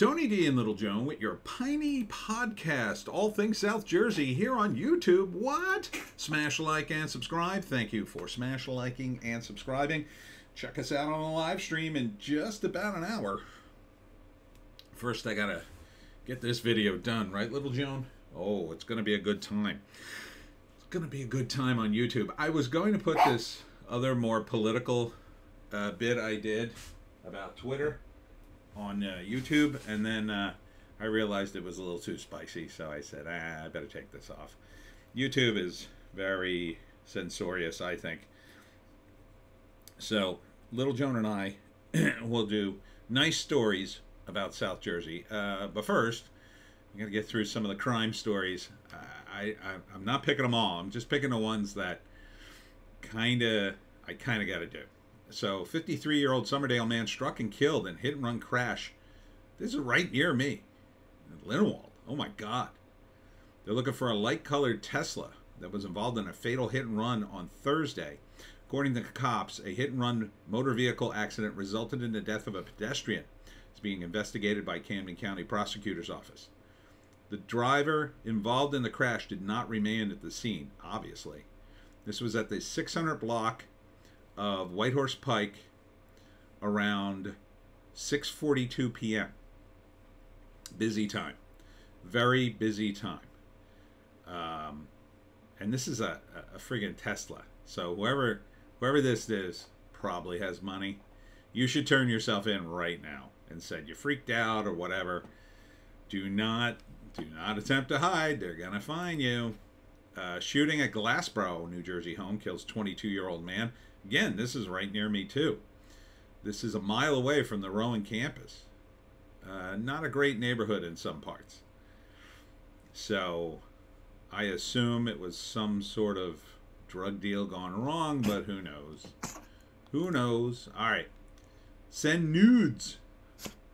Tony D and Little Joan with your Piney podcast, all things South Jersey, here on YouTube. What? Smash like and subscribe. Thank you for smash liking and subscribing. Check us out on the live stream in just about an hour. First, I gotta get this video done, right, Little Joan? Oh, it's gonna be a good time. It's gonna be a good time on YouTube. I was going to put this other more political uh, bit I did about Twitter on uh, YouTube, and then uh, I realized it was a little too spicy, so I said, ah, I better take this off. YouTube is very censorious, I think. So, Little Joan and I will do nice stories about South Jersey. Uh, but first, I'm going to get through some of the crime stories. Uh, I, I, I'm not picking them all. I'm just picking the ones that kind of I kind of got to do. So, 53 year old Somerdale man struck and killed in hit and run crash. This is right near me. Lindenwold. Oh my God. They're looking for a light colored Tesla that was involved in a fatal hit and run on Thursday. According to cops, a hit and run motor vehicle accident resulted in the death of a pedestrian. It's being investigated by Camden County Prosecutor's Office. The driver involved in the crash did not remain at the scene, obviously. This was at the 600 block of Whitehorse Pike around 6:42 p.m. Busy time, very busy time. Um, and this is a, a, a friggin' Tesla. So whoever whoever this is probably has money. You should turn yourself in right now and said you freaked out or whatever. Do not do not attempt to hide. They're gonna find you. Uh, shooting at Glassboro, New Jersey home kills 22 year old man. Again, this is right near me too. This is a mile away from the Rowan campus. Uh, not a great neighborhood in some parts. So I assume it was some sort of drug deal gone wrong, but who knows? Who knows? All right. Send nudes.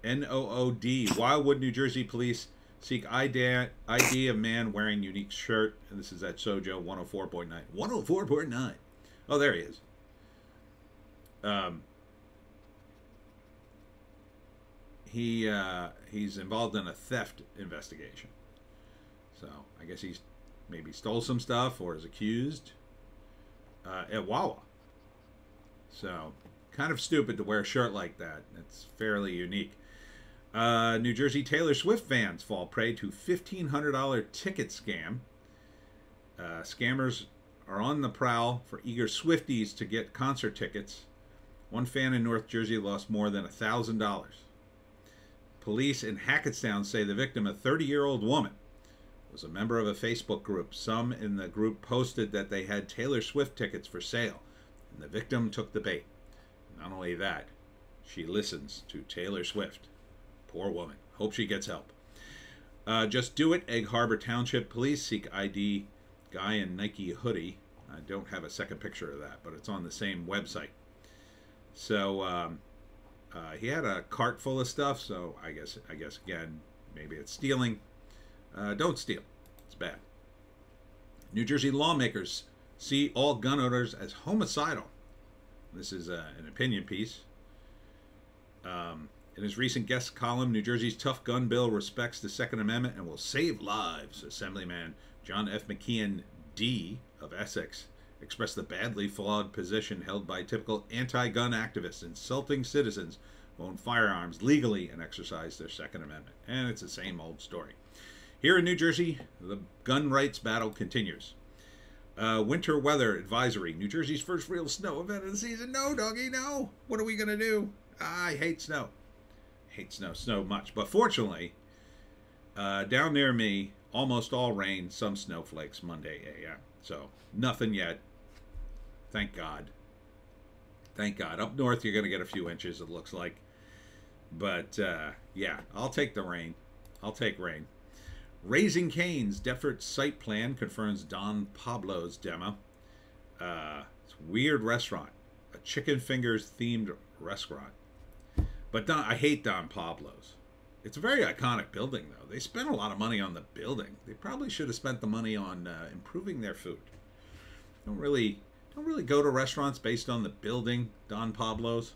N O O D. Wildwood, New Jersey police seek ID, ID of man wearing unique shirt. And this is at Sojo 104.9. 104.9. Oh, there he is. Um, he uh, he's involved in a theft investigation. So I guess he's maybe stole some stuff or is accused uh, at Wawa. So kind of stupid to wear a shirt like that. It's fairly unique. Uh, New Jersey Taylor Swift fans fall prey to $1,500 ticket scam. Uh, scammers are on the prowl for eager Swifties to get concert tickets. One fan in North Jersey lost more than $1,000. Police in Hackettstown say the victim, a 30 year old woman, was a member of a Facebook group. Some in the group posted that they had Taylor Swift tickets for sale, and the victim took the bait. Not only that, she listens to Taylor Swift. Poor woman. Hope she gets help. Uh, just do it. Egg Harbor Township Police seek ID guy in Nike hoodie. I don't have a second picture of that, but it's on the same website. So um, uh, he had a cart full of stuff. So I guess I guess again maybe it's stealing. Uh, don't steal. It's bad. New Jersey lawmakers see all gun owners as homicidal. This is uh, an opinion piece. Um, in his recent guest column, New Jersey's tough gun bill respects the Second Amendment and will save lives. Assemblyman John F. McKeon, D. of Essex, expressed the badly flawed position held by typical anti gun activists, insulting citizens who own firearms legally and exercise their Second Amendment. And it's the same old story. Here in New Jersey, the gun rights battle continues. Uh, winter weather advisory. New Jersey's first real snow event of the season. No, doggy, no. What are we going to do? I hate snow hate snow snow much. But fortunately, uh, down near me, almost all rain, some snowflakes Monday a.m. So nothing yet. Thank God. Thank God. Up north, you're going to get a few inches, it looks like. But uh, yeah, I'll take the rain. I'll take rain. Raising Cane's Deptford site plan confirms Don Pablo's demo. Uh, it's weird restaurant, a chicken fingers themed restaurant. But Don, I hate Don Pablo's. It's a very iconic building, though. They spent a lot of money on the building. They probably should have spent the money on uh, improving their food. Don't really, don't really go to restaurants based on the building. Don Pablo's.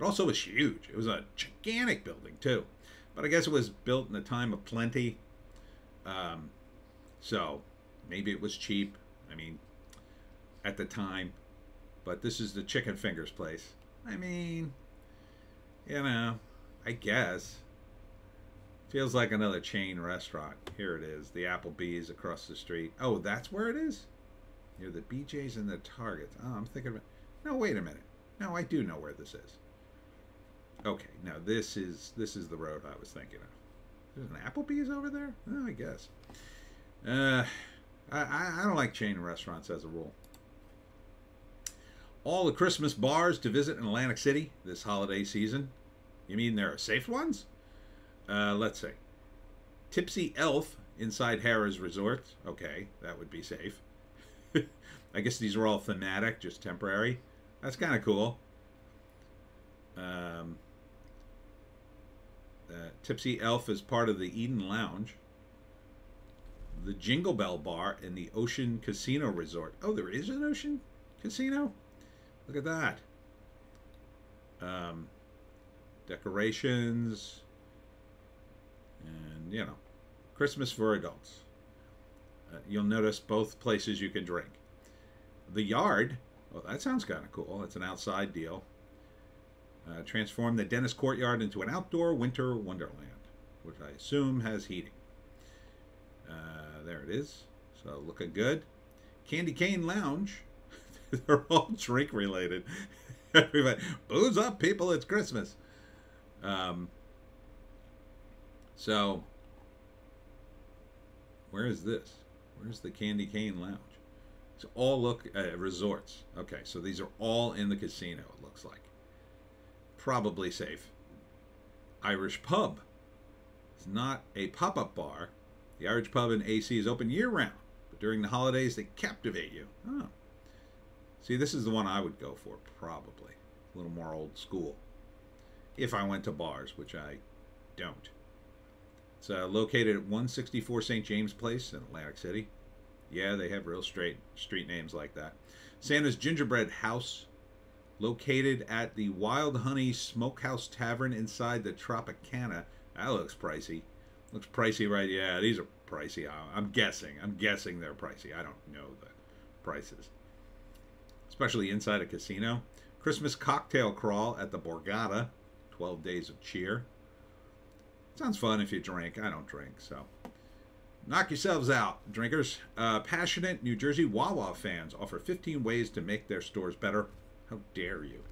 It also was huge. It was a gigantic building too. but I guess it was built in a time of plenty. Um, so maybe it was cheap. I mean, at the time. But this is the Chicken Fingers place. I mean, you know, I guess. Feels like another chain restaurant. Here it is, the Applebee's across the street. Oh, that's where it is? Near the BJ's and the Targets. Oh, I'm thinking of it. No, wait a minute. No, I do know where this is. Okay, now this is this is the road I was thinking of. There's an Applebee's over there? Oh, I guess. Uh, I, I don't like chain restaurants as a rule. All the Christmas bars to visit in Atlantic City this holiday season. You mean there are safe ones? Uh, let's see. Tipsy Elf inside Harrah's Resort. Okay, that would be safe. I guess these are all thematic, just temporary. That's kind of cool. Um, uh, Tipsy Elf is part of the Eden Lounge. The Jingle Bell Bar and the Ocean Casino Resort. Oh, there is an Ocean Casino? Look at that. Um, decorations. And, you know, Christmas for adults. Uh, you'll notice both places you can drink. The Yard, well, that sounds kind of cool. It's an outside deal. Uh, transform the Dennis Courtyard into an outdoor winter wonderland, which I assume has heating. Uh, there it is. So looking good. Candy Cane Lounge. They're all drink related. Everybody, booze up, people! It's Christmas. Um, so, where is this? Where's the Candy Cane Lounge? So all look uh, resorts. Okay, so these are all in the casino. It looks like probably safe. Irish Pub. It's not a pop-up bar. The Irish Pub in AC is open year-round, but during the holidays they captivate you. Oh. See, this is the one I would go for, probably. A little more old school. If I went to bars, which I don't. It's uh, located at 164 St. James Place in Atlantic City. Yeah, they have real straight street names like that. Santa's Gingerbread House, located at the Wild Honey Smokehouse Tavern inside the Tropicana. That looks pricey. Looks pricey, right? Yeah, these are pricey. I'm guessing. I'm guessing they're pricey. I don't know the prices. Especially inside a casino. Christmas cocktail crawl at the Borgata. 12 days of cheer. Sounds fun if you drink. I don't drink, so. Knock yourselves out, drinkers. Uh, passionate New Jersey Wawa fans offer 15 ways to make their stores better. How dare you?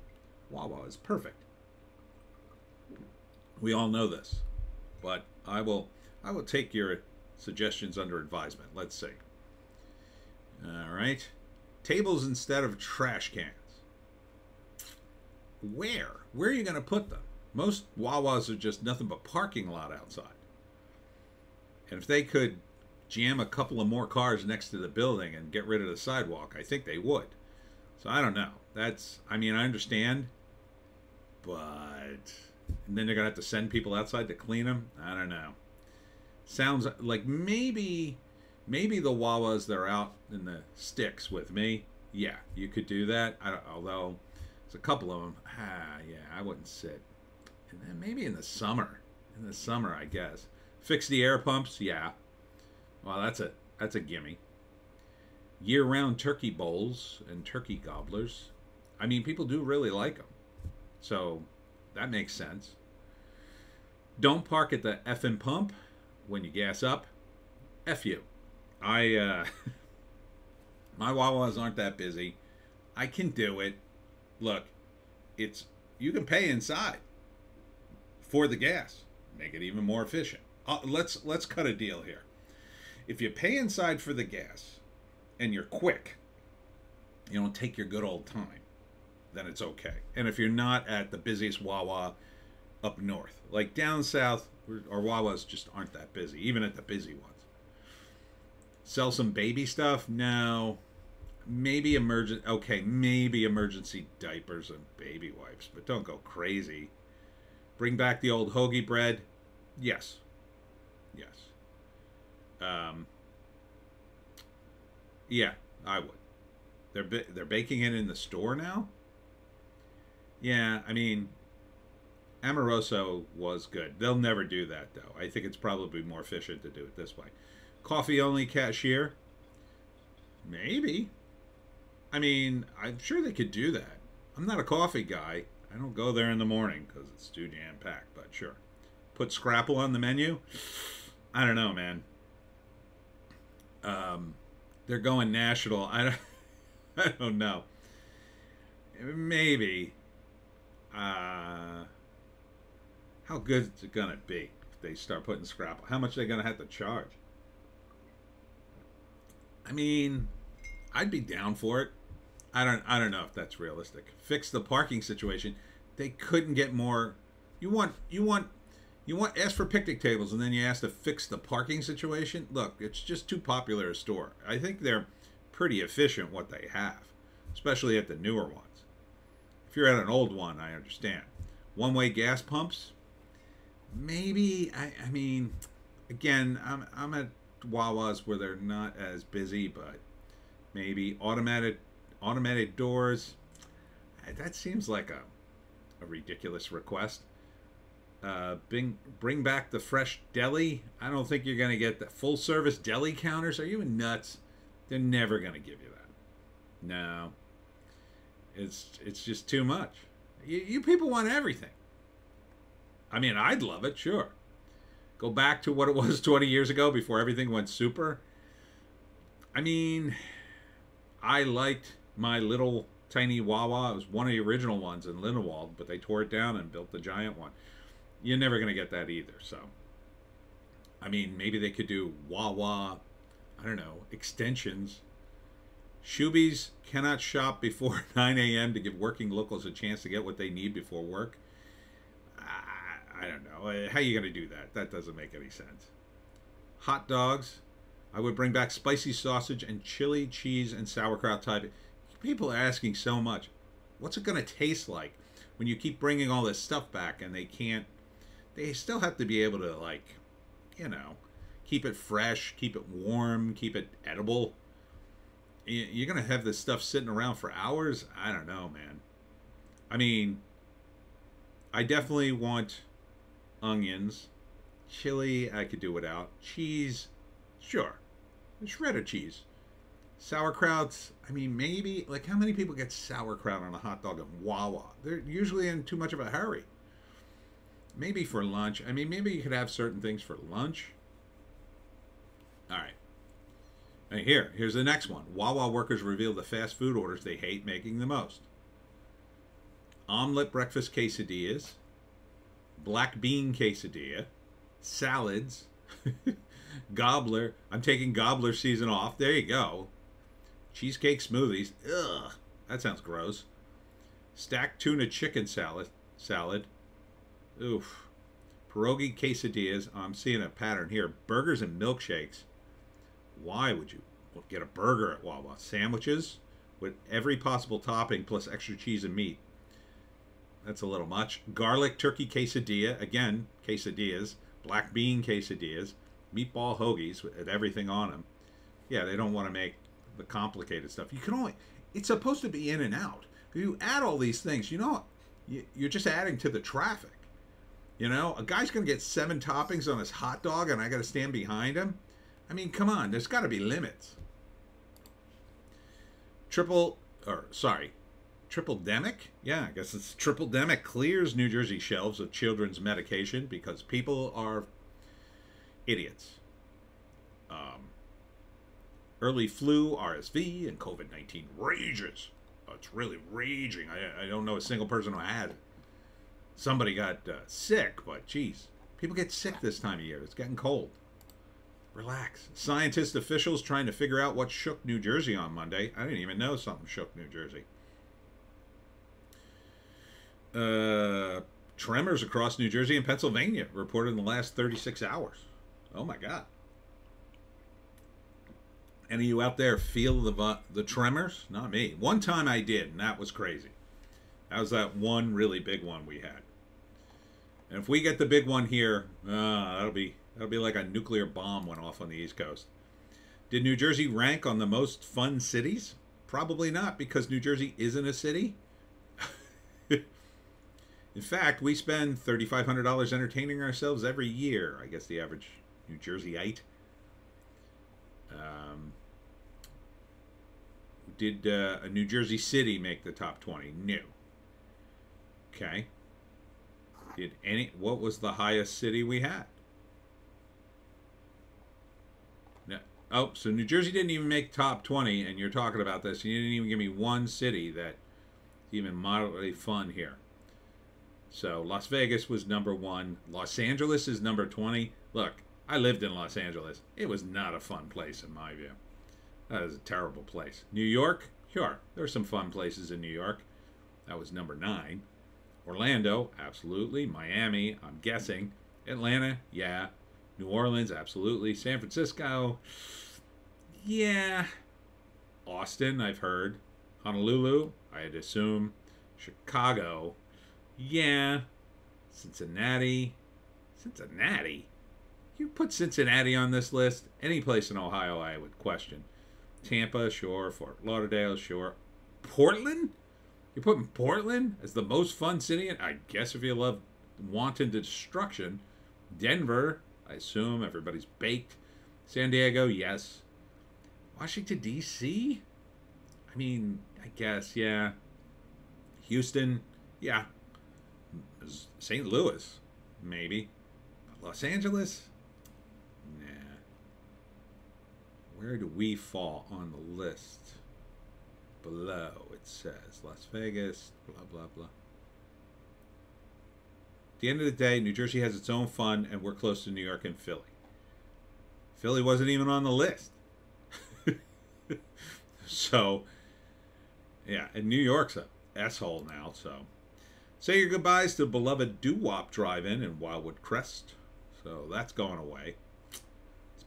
Wawa is perfect. We all know this, but I will I will take your suggestions under advisement. Let's see. All right. Tables instead of trash cans. Where? Where are you going to put them? Most Wawas are just nothing but parking lot outside. And if they could jam a couple of more cars next to the building and get rid of the sidewalk, I think they would. So I don't know. That's, I mean, I understand, but and then they're gonna have to send people outside to clean them. I don't know. Sounds like maybe, maybe the Wawas that are out in the sticks with me. Yeah, you could do that. I although there's a couple of them. Ah, yeah, I wouldn't sit. And then maybe in the summer. In the summer, I guess. Fix the air pumps. Yeah. Well, that's a that's a gimme. Year-round turkey bowls and turkey gobblers. I mean, people do really like them. So that makes sense. Don't park at the effing pump when you gas up. F you. I, uh, my Wawas aren't that busy. I can do it. Look, it's, you can pay inside for the gas. Make it even more efficient. Uh, let's, let's cut a deal here. If you pay inside for the gas and you're quick, you don't take your good old time then it's okay. And if you're not at the busiest Wawa up north, like down south, our Wawas just aren't that busy, even at the busy ones. Sell some baby stuff? No. Maybe emergent. Okay, maybe emergency diapers and baby wipes, but don't go crazy. Bring back the old hoagie bread? Yes. Yes. Um. Yeah, I would. They're they're baking it in the store now. Yeah, I mean, Amoroso was good. They'll never do that though. I think it's probably more efficient to do it this way. Coffee only cashier. Maybe. I mean, I'm sure they could do that. I'm not a coffee guy. I don't go there in the morning because it's too jam packed, but sure. Put Scrapple on the menu. I don't know, man. Um, they're going national. I don't, I don't know. Maybe. Uh, how good is it gonna be if they start putting Scrapple? How much are they gonna have to charge? I mean, I'd be down for it. I don't I don't know if that's realistic. Fix the parking situation. They couldn't get more. You want you want you want ask for picnic tables and then you ask to fix the parking situation. Look, it's just too popular a store. I think they're pretty efficient what they have, especially at the newer ones. If you're at an old one, I understand. One way gas pumps, maybe. I, I mean, again, I'm, I'm at Wawa's where they're not as busy, but maybe automatic automatic doors. That seems like a, a ridiculous request. Uh, bring bring back the fresh deli. I don't think you're going to get the full service deli counters. Are you nuts? They're never going to give you that. No, it's it's just too much. You, you people want everything. I mean, I'd love it, sure. Go back to what it was 20 years ago before everything went super. I mean, I liked my little tiny Wawa. It was one of the original ones in Lindenwold, but they tore it down and built the giant one. You're never going to get that either. So, I mean, maybe they could do Wawa, I don't know, extensions Shoobies cannot shop before 9 a.m. to give working locals a chance to get what they need before work. I, I don't know. Uh, how are you going to do that? That doesn't make any sense. Hot dogs. I would bring back spicy sausage and chili, cheese, and sauerkraut type. People are asking so much. What's it going to taste like when you keep bringing all this stuff back and they can't? They still have to be able to, like, you know, keep it fresh, keep it warm, keep it edible you're gonna have this stuff sitting around for hours. I don't know, man. I mean, I definitely want onions, chili. I could do without cheese. Sure, shredded cheese, sauerkrauts. I mean, maybe like how many people get sauerkraut on a hot dog at Wawa? They're usually in too much of a hurry. Maybe for lunch. I mean, maybe you could have certain things for lunch. All right. And here, here's the next one. Wawa workers reveal the fast food orders they hate making the most. Omelet breakfast quesadillas, black bean quesadilla, salads, gobbler. I'm taking gobbler season off. There you go. Cheesecake smoothies. Ugh, that sounds gross. Stacked tuna chicken salad. Salad. Oof. Pierogi quesadillas. Oh, I'm seeing a pattern here. Burgers and milkshakes. Why would you get a burger at Wawa? Sandwiches with every possible topping plus extra cheese and meat. That's a little much. Garlic turkey quesadilla. Again, quesadillas. Black bean quesadillas. Meatball hoagies with everything on them. Yeah, they don't want to make the complicated stuff. You can only... It's supposed to be in and out. You add all these things, you know, you're just adding to the traffic. You know, a guy's going to get seven toppings on his hot dog and I got to stand behind him. I mean, come on, there's got to be limits. Triple, or sorry, Tripledemic? Yeah, I guess it's Tripledemic clears New Jersey shelves of children's medication because people are idiots. Um, early flu, RSV, and COVID 19 rages. Oh, it's really raging. I, I don't know a single person who had it. Somebody got uh, sick, but geez, people get sick this time of year. It's getting cold. Relax. Scientist officials trying to figure out what shook New Jersey on Monday. I didn't even know something shook New Jersey. Uh, tremors across New Jersey and Pennsylvania reported in the last 36 hours. Oh my God. Any of you out there feel the the tremors? Not me. One time I did, and that was crazy. That was that one really big one we had. And if we get the big one here, uh, that'll be That'll be like a nuclear bomb went off on the East Coast. Did New Jersey rank on the most fun cities? Probably not, because New Jersey isn't a city. In fact, we spend $3,500 entertaining ourselves every year. I guess the average New Jerseyite. Um, did uh, New Jersey city make the top 20? No. Okay. Did any? What was the highest city we had? No. Oh, so New Jersey didn't even make top 20, and you're talking about this. And you didn't even give me one city that's even moderately fun here. So Las Vegas was number one. Los Angeles is number 20. Look, I lived in Los Angeles. It was not a fun place in my view. That is a terrible place. New York, sure, there are some fun places in New York. That was number nine. Orlando, absolutely. Miami, I'm guessing. Atlanta, yeah. New Orleans, absolutely. San Francisco, yeah. Austin, I've heard. Honolulu, I'd assume. Chicago, yeah. Cincinnati, Cincinnati. You put Cincinnati on this list, any place in Ohio I would question. Tampa, sure. Fort Lauderdale, sure. Portland? You're putting Portland as the most fun city? I guess if you love wanton destruction. Denver, I assume everybody's baked. San Diego, yes. Washington, D.C.? I mean, I guess, yeah. Houston, yeah. St. Louis, maybe. Los Angeles? Where do we fall on the list? Below it says Las Vegas, blah, blah, blah. At the end of the day, New Jersey has its own fun, and we're close to New York and Philly. Philly wasn't even on the list. so, yeah, and New York's a asshole now, so. Say your goodbyes to beloved Doo Wop Drive In in Wildwood Crest. So that's going away.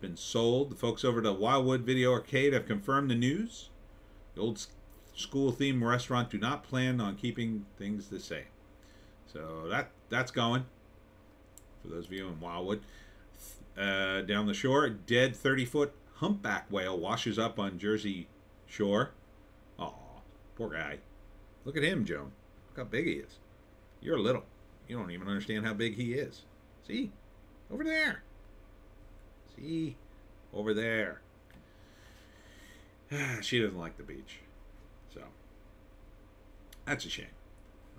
Been sold. The folks over to Wildwood Video Arcade have confirmed the news. The old school theme restaurant do not plan on keeping things the same. So that that's going. For those of you in Wildwood. Uh, down the shore, a dead 30 foot humpback whale washes up on Jersey shore. Aw, poor guy. Look at him, Joan. Look how big he is. You're little. You don't even understand how big he is. See? Over there. See? Over there. she doesn't like the beach. So, that's a shame.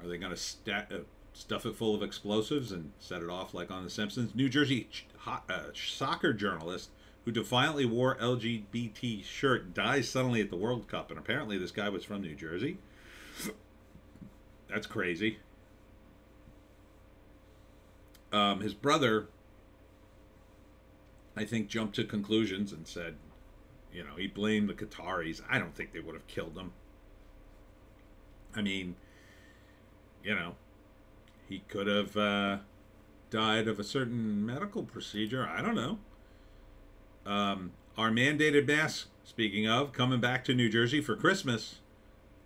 Are they going to uh, stuff it full of explosives and set it off like on The Simpsons? New Jersey hot, uh, soccer journalist who defiantly wore LGBT shirt dies suddenly at the World Cup. And apparently this guy was from New Jersey. That's crazy. Um, his brother, I think, jumped to conclusions and said, you know, he blamed the Qataris. I don't think they would have killed him. I mean, you know, he could have uh, died of a certain medical procedure. I don't know. Um, our mandated masks, speaking of, coming back to New Jersey for Christmas.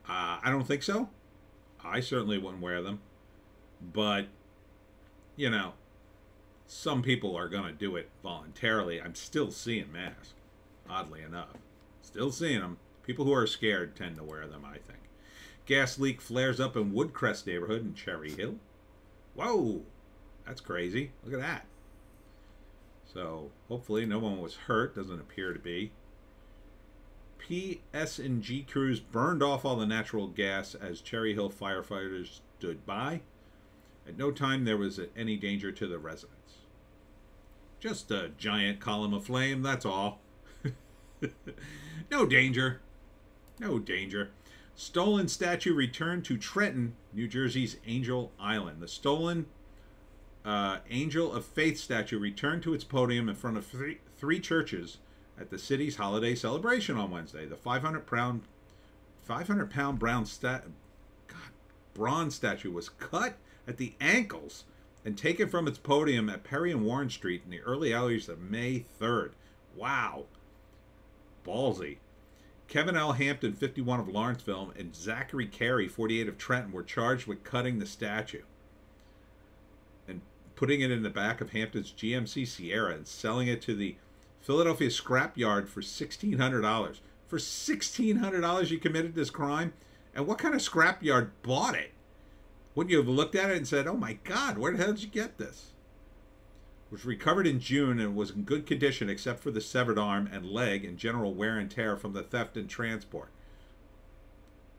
Uh, I don't think so. I certainly wouldn't wear them. But you know, some people are going to do it voluntarily. I'm still seeing masks, oddly enough. Still seeing them. People who are scared tend to wear them, I think. Gas leak flares up in Woodcrest neighborhood in Cherry Hill. Whoa, that's crazy. Look at that. So hopefully no one was hurt. Doesn't appear to be. PSE&G crews burned off all the natural gas as Cherry Hill firefighters stood by. At no time there was any danger to the residents. Just a giant column of flame, that's all. no danger. No danger. Stolen statue returned to Trenton, New Jersey's Angel Island. The stolen uh, Angel of Faith statue returned to its podium in front of three, three churches at the city's holiday celebration on Wednesday. The 500 pound, 500 pound brown stat, God, bronze statue was cut at the ankles and taken from its podium at Perry and Warren Street in the early hours of May 3rd. Wow. Ballsy. Kevin L. Hampton, 51 of Lawrenceville, and Zachary Carey, 48 of Trenton, were charged with cutting the statue and putting it in the back of Hampton's GMC Sierra and selling it to the Philadelphia scrapyard for $1,600. For $1,600, you committed this crime? And what kind of scrapyard bought it? Wouldn't you have looked at it and said, "Oh my God, where the hell did you get this?" It was recovered in June and was in good condition except for the severed arm and leg and general wear and tear from the theft and transport.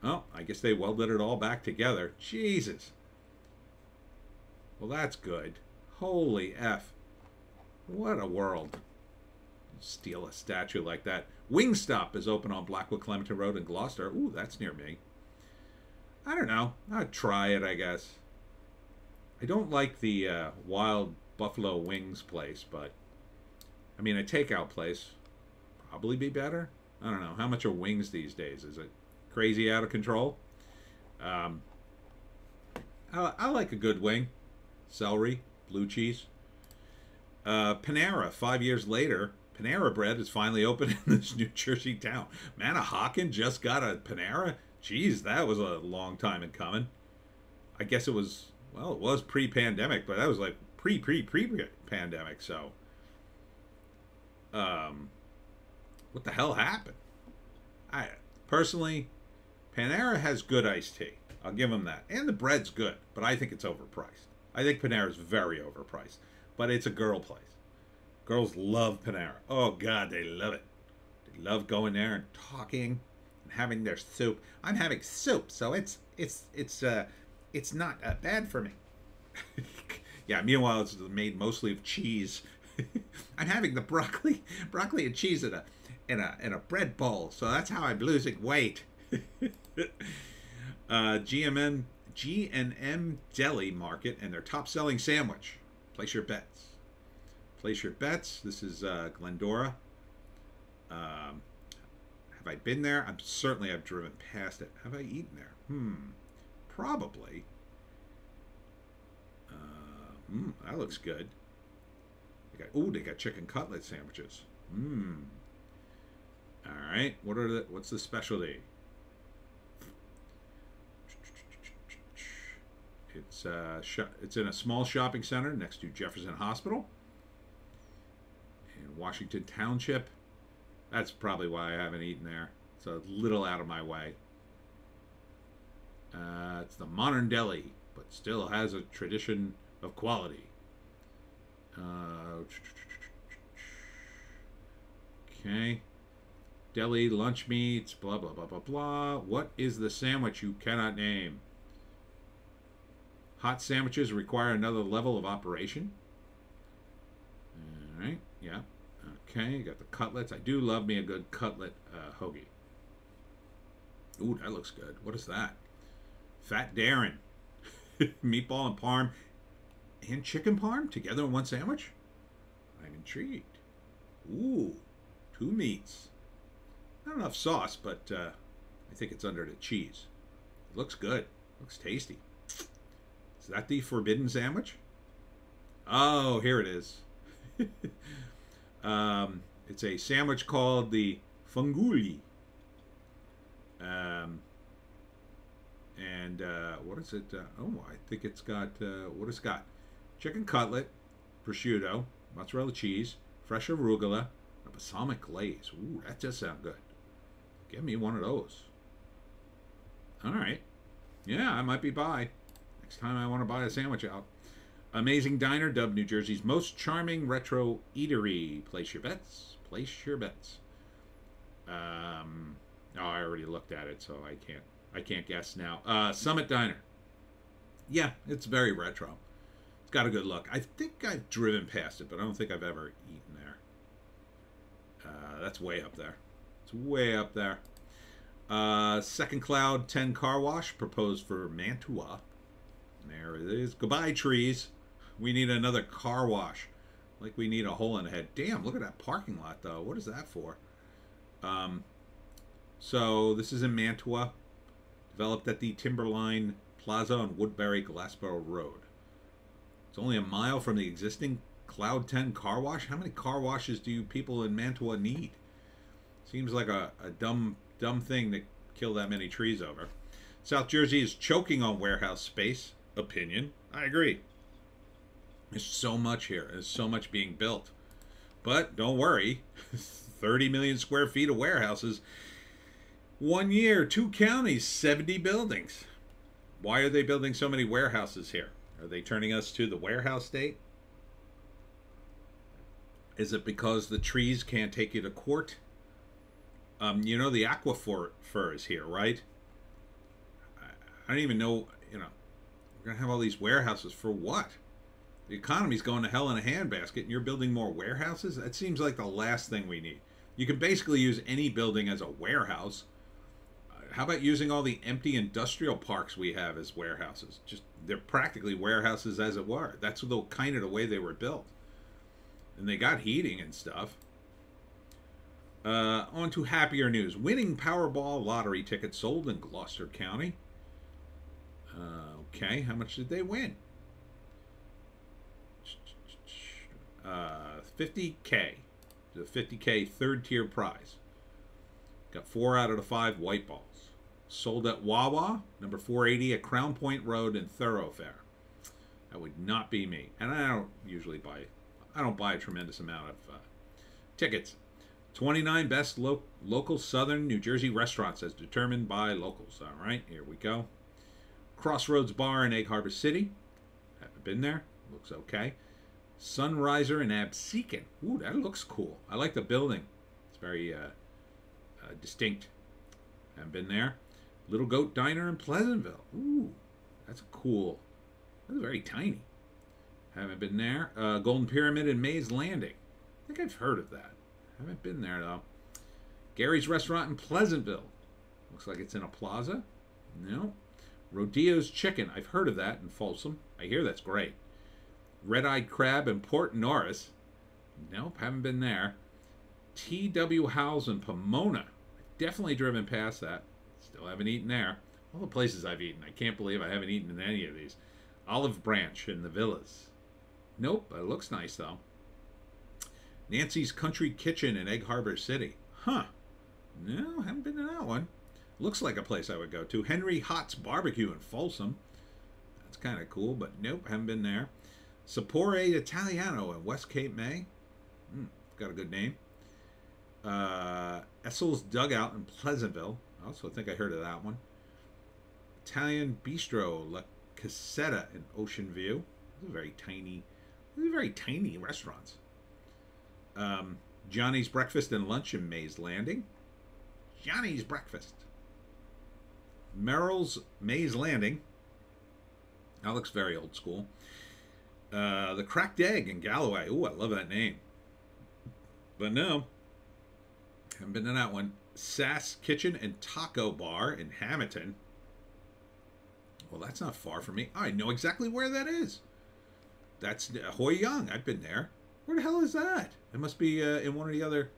Oh, I guess they welded it all back together. Jesus. Well, that's good. Holy F. What a world. Steal a statue like that. Wingstop is open on Blackwood Clementon Road in Gloucester. Ooh, that's near me. I don't know. I'd try it, I guess. I don't like the uh, Wild Buffalo Wings place, but I mean, a takeout place probably be better. I don't know. How much are wings these days? Is it crazy out of control? Um, I, I like a good wing. Celery, blue cheese. Uh, Panera, five years later, Panera Bread is finally open in this New Jersey town. Manahawkin just got a Panera. Jeez, that was a long time in coming. I guess it was well, it was pre-pandemic, but that was like pre pre pre pandemic. So, um, what the hell happened? I personally, Panera has good iced tea. I'll give them that, and the bread's good, but I think it's overpriced. I think Panera is very overpriced, but it's a girl place. Girls love Panera. Oh God, they love it. They love going there and talking having their soup. I'm having soup, so it's it's it's uh it's not uh, bad for me. yeah. Meanwhile, it's made mostly of cheese. I'm having the broccoli, broccoli and cheese in a in a in a bread bowl, so that's how I'm losing weight. uh, GMM G&M Deli Market and their top-selling sandwich. Place your bets. Place your bets. This is uh, Glendora. Um, I been there? I'm certainly I've driven past it. Have I eaten there? Hmm. Probably. Uh, mm, that looks good. They got oh, they got chicken cutlet sandwiches. Hmm. All right. What are the what's the specialty? It's uh, it's in a small shopping center next to Jefferson Hospital. In Washington Township. That's probably why I haven't eaten there. It's a little out of my way. Uh, it's the modern deli, but still has a tradition of quality. Uh, okay. Deli, lunch meats, blah, blah, blah, blah, blah. What is the sandwich you cannot name? Hot sandwiches require another level of operation. All right, yeah. Okay, you got the cutlets. I do love me a good cutlet uh, hoagie. Ooh, that looks good. What is that? Fat Darren. Meatball and parm and chicken parm together in one sandwich? I'm intrigued. Ooh, two meats. Not enough sauce, but uh, I think it's under the cheese. It looks good. Looks tasty. Is that the forbidden sandwich? Oh, here it is. Um, it's a sandwich called the funguli. Um, and uh, what is it? Uh, oh, I think it's got uh, what it's got: chicken cutlet, prosciutto, mozzarella cheese, fresh arugula, a balsamic glaze. Ooh, that does sound good. Give me one of those. All right. Yeah, I might be by. Next time I want to buy a sandwich out. Amazing Diner, dubbed New Jersey's most charming retro eatery. Place your bets. Place your bets. Um, oh, I already looked at it, so I can't. I can't guess now. Uh, Summit Diner. Yeah, it's very retro. It's got a good look. I think I've driven past it, but I don't think I've ever eaten there. Uh, that's way up there. It's way up there. Uh, Second Cloud 10 Car Wash proposed for Mantua. There it is. Goodbye, trees. We need another car wash. Like we need a hole in the head. Damn, look at that parking lot, though. What is that for? Um, so this is in Mantua. Developed at the Timberline Plaza on Woodbury Glassboro Road. It's only a mile from the existing Cloud 10 car wash. How many car washes do people in Mantua need? Seems like a, a dumb dumb thing to kill that many trees over. South Jersey is choking on warehouse space. Opinion. I agree. There's so much here. There's so much being built. But don't worry 30 million square feet of warehouses. One year, two counties, 70 buildings. Why are they building so many warehouses here? Are they turning us to the warehouse state? Is it because the trees can't take you to court? Um, you know the aquifer is here, right? I don't even know. You know, we're gonna have all these warehouses for what? The economy's going to hell in a handbasket, and you're building more warehouses. That seems like the last thing we need. You can basically use any building as a warehouse. How about using all the empty industrial parks we have as warehouses? Just they're practically warehouses as it were. That's the kind of the way they were built, and they got heating and stuff. Uh, on to happier news. Winning Powerball lottery tickets sold in Gloucester County. Uh, okay, how much did they win? Uh, 50K. The 50K third tier prize. Got four out of the five white balls. Sold at Wawa, number 480 at Crown Point Road in Thorofare. That would not be me. And I don't usually buy, I don't buy a tremendous amount of uh, tickets. 29 best lo- local southern New Jersey restaurants as determined by locals. All right, here we go. Crossroads Bar in Egg Harbor City. Haven't been there. Looks okay. Sunriser and Absecon. Ooh, that looks cool. I like the building. It's very uh, uh, distinct. Haven't been there. Little Goat Diner in Pleasantville. Ooh, that's cool. That's very tiny. Haven't been there. Uh, Golden Pyramid in Mays Landing. I think I've heard of that. Haven't been there though. Gary's Restaurant in Pleasantville. Looks like it's in a plaza. No. Rodeo's Chicken. I've heard of that in Folsom. I hear that's great. Red Eyed Crab in Port Norris. Nope, haven't been there. T.W. Howes in Pomona. Definitely driven past that. Still haven't eaten there. All the places I've eaten. I can't believe I haven't eaten in any of these. Olive Branch in the Villas. Nope, it looks nice though. Nancy's Country Kitchen in Egg Harbor City. Huh. No, haven't been to that one. Looks like a place I would go to. Henry Hot's Barbecue in Folsom. That's kind of cool, but nope, haven't been there. Sapore Italiano in West Cape May. Mm, got a good name. Uh, Essel's Dugout in Pleasantville. I also think I heard of that one. Italian Bistro La Casetta in Ocean View. Very tiny, very tiny restaurants. Um, Johnny's Breakfast and Lunch in Mays Landing. Johnny's Breakfast. Merrill's Mays Landing. That looks very old school. Uh, the Cracked Egg in Galloway. Ooh, I love that name. But no, haven't been to that one. Sass Kitchen and Taco Bar in Hamilton. Well, that's not far from me. I know exactly where that is. That's Hoi Young. I've been there. Where the hell is that? It must be uh, in one of the other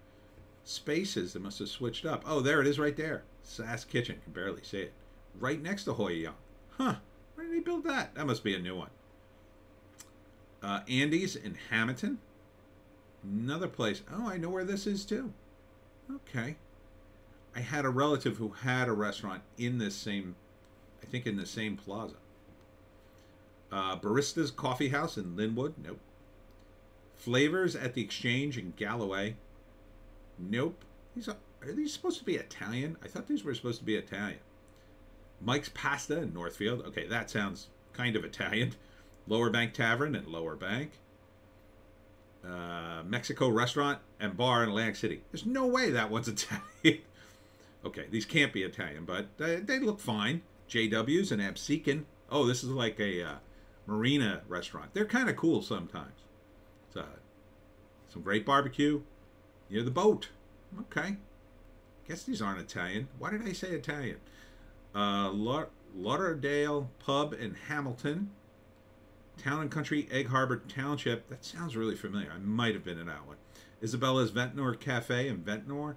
spaces. They must have switched up. Oh, there it is right there. Sass Kitchen. Can barely see it. Right next to Hoi Young. Huh. Where did they build that? That must be a new one. Uh, Andy's in Hamilton. Another place. Oh, I know where this is too. Okay. I had a relative who had a restaurant in this same, I think in the same plaza. Uh, Barista's Coffee House in Linwood. Nope. Flavors at the Exchange in Galloway. Nope. These are, are these supposed to be Italian? I thought these were supposed to be Italian. Mike's Pasta in Northfield. Okay, that sounds kind of Italian. Lower Bank Tavern in Lower Bank. Uh, Mexico Restaurant and Bar in Atlantic City. There's no way that one's Italian. okay, these can't be Italian, but they, they look fine. JW's and Absecon. Oh, this is like a uh, marina restaurant. They're kind of cool sometimes. So, some great barbecue near the boat. Okay. Guess these aren't Italian. Why did I say Italian? Uh, Lauderdale Pub in Hamilton. Town and Country Egg Harbor Township. That sounds really familiar. I might have been in that one. Isabella's Ventnor Cafe in Ventnor.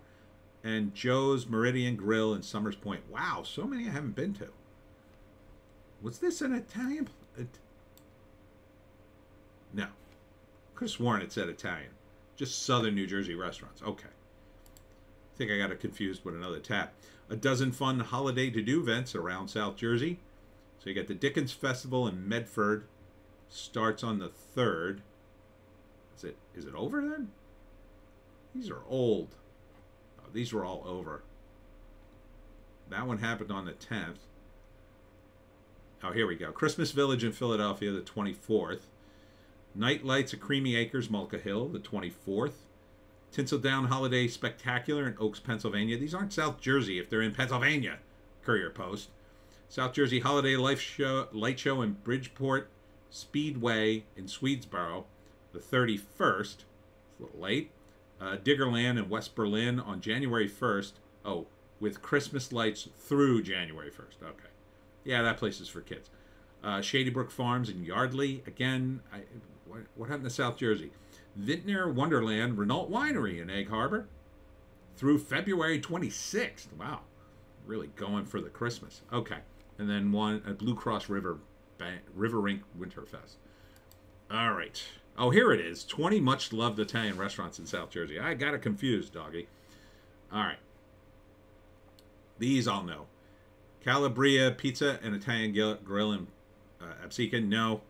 And Joe's Meridian Grill in Somers Point. Wow, so many I haven't been to. Was this an Italian? It... No. Could have sworn it said Italian. Just southern New Jersey restaurants. Okay. I think I got it confused with another tap. A dozen fun holiday to do events around South Jersey. So you got the Dickens Festival in Medford starts on the 3rd. Is it is it over then? These are old. Oh, these were all over. That one happened on the 10th. Oh, here we go. Christmas Village in Philadelphia, the 24th. Night Lights at Creamy Acres, Mullica Hill, the 24th. Tinseltown Holiday Spectacular in Oaks, Pennsylvania. These aren't South Jersey if they're in Pennsylvania. Courier Post. South Jersey Holiday Life Show, Light Show in Bridgeport Speedway in Swedesboro, the 31st. It's a little late. Uh, Diggerland in West Berlin on January 1st. Oh, with Christmas lights through January 1st. Okay. Yeah, that place is for kids. Uh, Shady Brook Farms in Yardley. Again, I, what, what happened to South Jersey? Vintner Wonderland Renault Winery in Egg Harbor through February 26th. Wow. Really going for the Christmas. Okay. And then one at Blue Cross River Bank, River Rink Winterfest. All right. Oh, here it is. 20 much loved Italian restaurants in South Jersey. I got it confused, doggy. All right. These I'll know. Calabria Pizza and Italian Grill in uh, Absecon. No.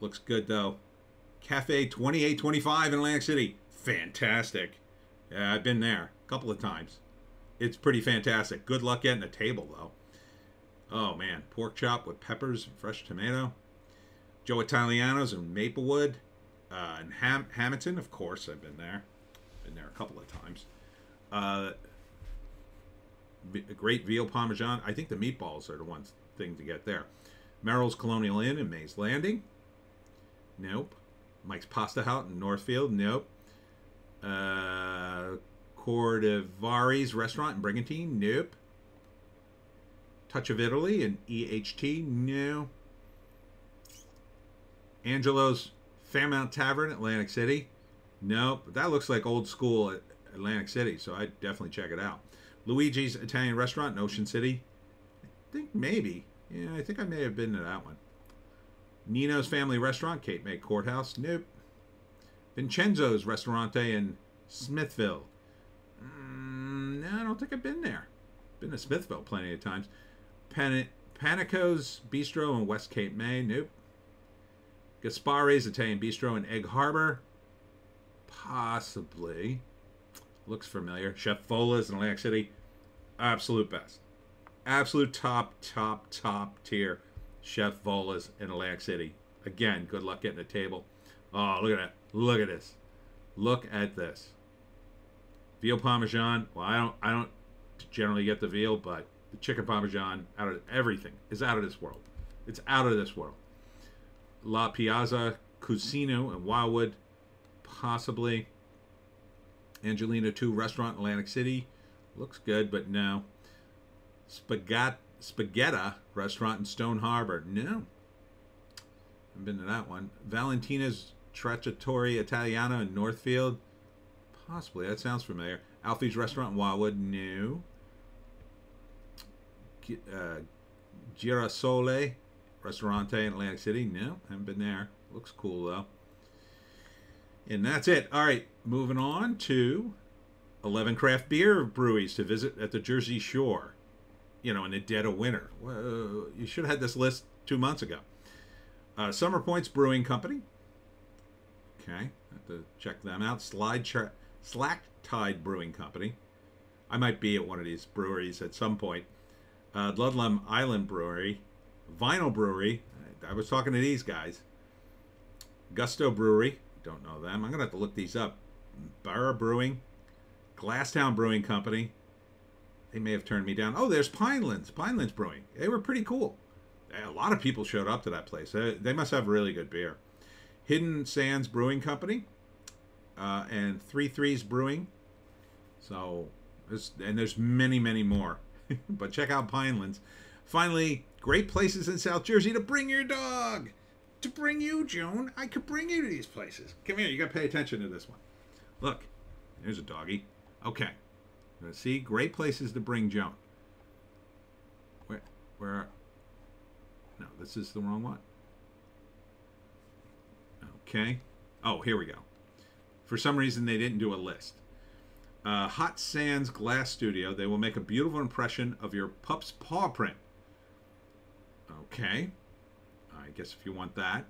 Looks good, though. Cafe 2825 in Atlantic City. Fantastic. Yeah, I've been there a couple of times. It's pretty fantastic. Good luck getting a table, though. Oh, man. Pork chop with peppers and fresh tomato. Joe Italiano's in Maplewood. Uh, and Ham- Hamilton, of course, I've been there. Been there a couple of times. Uh, great veal parmesan. I think the meatballs are the one thing to get there. Merrill's Colonial Inn in Mays Landing. Nope. Mike's Pasta Hut in Northfield. Nope. Uh, Cordovari's Restaurant in Brigantine. Nope. Touch of Italy and EHT. No. Angelo's Fairmount Tavern, Atlantic City. Nope. That looks like old school Atlantic City, so I'd definitely check it out. Luigi's Italian Restaurant in Ocean City. I think maybe. Yeah, I think I may have been to that one. Nino's Family Restaurant, Cape May Courthouse. Nope. Vincenzo's Restaurante in Smithville. Mm, no, I don't think I've been there. Been to Smithville plenty of times. Pan- Panico's Bistro in West Cape May. Nope. Gaspare's Italian Bistro in Egg Harbor. Possibly. Looks familiar. Chef Vola's in Atlantic City. Absolute best. Absolute top, top, top tier. Chef Vola's in Atlantic City. Again, good luck getting a table. Oh, look at that. Look at this. Look at this. Veal Parmesan. Well, I don't I don't generally get the veal, but the chicken Parmesan out of everything is out of this world. It's out of this world. La Piazza Cusino in Wildwood, possibly. Angelina 2 restaurant Atlantic City. Looks good, but no. Spaghetti Spaghetti restaurant in Stone Harbor. No. I've been to that one. Valentina's Trattoria Italiana in Northfield. Possibly. That sounds familiar. Alfie's restaurant in Wildwood. No. Uh, Girasole Restaurante in Atlantic City. No. Haven't been there. Looks cool though. And that's it. All right, moving on to 11 craft beer breweries to visit at the Jersey Shore, you know, in the dead of winter. You should have had this list two months ago. Uh, Somers Point Brewing Company. Okay, have to check them out. Slide Ch- Slack Tide Brewing Company. I might be at one of these breweries at some point. Uh, Ludlam Island Brewery. Vinyl Brewery. I was talking to these guys. Gusto Brewery. Don't know them. I'm going to have to look these up. Barra Brewing, Glasstown Brewing Company. They may have turned me down. Oh, there's Pinelands. Pinelands Brewing. They were pretty cool. A lot of people showed up to that place. They must have really good beer. Hidden Sands Brewing Company uh, and Three Threes Brewing. So, there's, and there's many, many more. but check out Pinelands. Finally, great places in South Jersey to bring your dog to bring you, Joan. I could bring you to these places. Come here. You got to pay attention to this one. Look, there's a doggy. Okay. See. Great places to bring Joan. Where? Where? No, this is the wrong one. Okay. Oh, here we go. For some reason, they didn't do a list. Uh, Hot Sands Glass Studio. They will make a beautiful impression of your pup's paw print. Okay. I guess if you want that.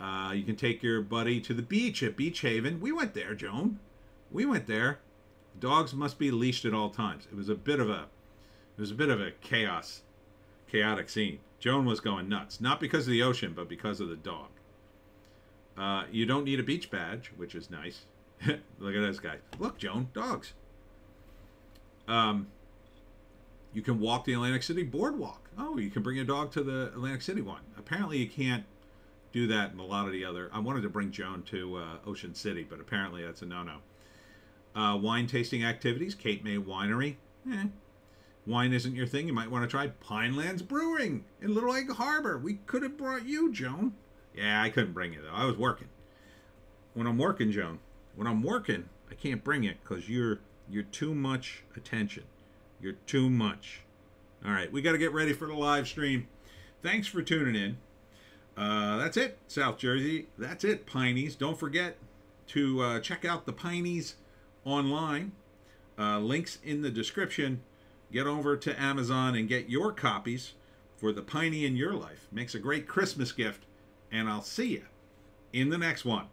Uh, you can take your buddy to the beach at Beach Haven. We went there, Joan. We went there. Dogs must be leashed at all times. It was a bit of a, it was a bit of a chaos, chaotic scene. Joan was going nuts, not because of the ocean, but because of the dog. Uh, you don't need a beach badge, which is nice. Look at this guy. Look, Joan, dogs. Um, you can walk the Atlantic City boardwalk. Oh, you can bring your dog to the Atlantic City one. Apparently, you can't do that in a lot of the other. I wanted to bring Joan to uh, Ocean City, but apparently that's a no-no. Uh, wine tasting activities, Cape May Winery. Eh. Wine isn't your thing. You might want to try Pinelands Brewing in Little Egg Harbor. We could have brought you, Joan. Yeah, I couldn't bring you though. I was working. When I'm working, Joan, when I'm working, I can't bring it because you're you're too much attention. You're too much. All right, we got to get ready for the live stream. Thanks for tuning in. Uh, that's it, South Jersey. That's it, Pineys. Don't forget to uh, check out the Pineys online. Uh, links in the description. Get over to Amazon and get your copies for the Piney in your life. Makes a great Christmas gift. And I'll see you in the next one.